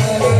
Yeah.